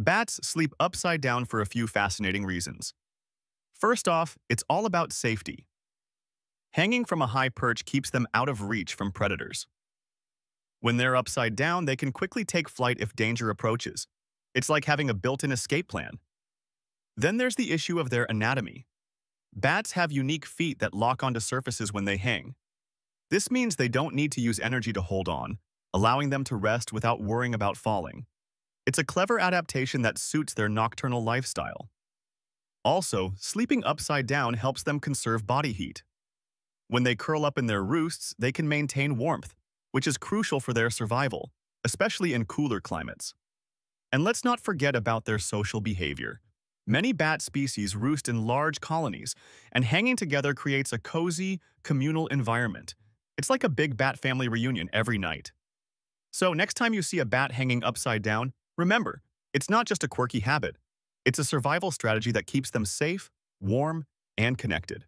Bats sleep upside down for a few fascinating reasons. First off, it's all about safety. Hanging from a high perch keeps them out of reach from predators. When they're upside down, they can quickly take flight if danger approaches. It's like having a built-in escape plan. Then there's the issue of their anatomy. Bats have unique feet that lock onto surfaces when they hang. This means they don't need to use energy to hold on, allowing them to rest without worrying about falling. It's a clever adaptation that suits their nocturnal lifestyle. Also, sleeping upside down helps them conserve body heat. When they curl up in their roosts, they can maintain warmth, which is crucial for their survival, especially in cooler climates. And let's not forget about their social behavior. Many bat species roost in large colonies, and hanging together creates a cozy, communal environment. It's like a big bat family reunion every night. So next time you see a bat hanging upside down, remember, it's not just a quirky habit. It's a survival strategy that keeps them safe, warm, and connected.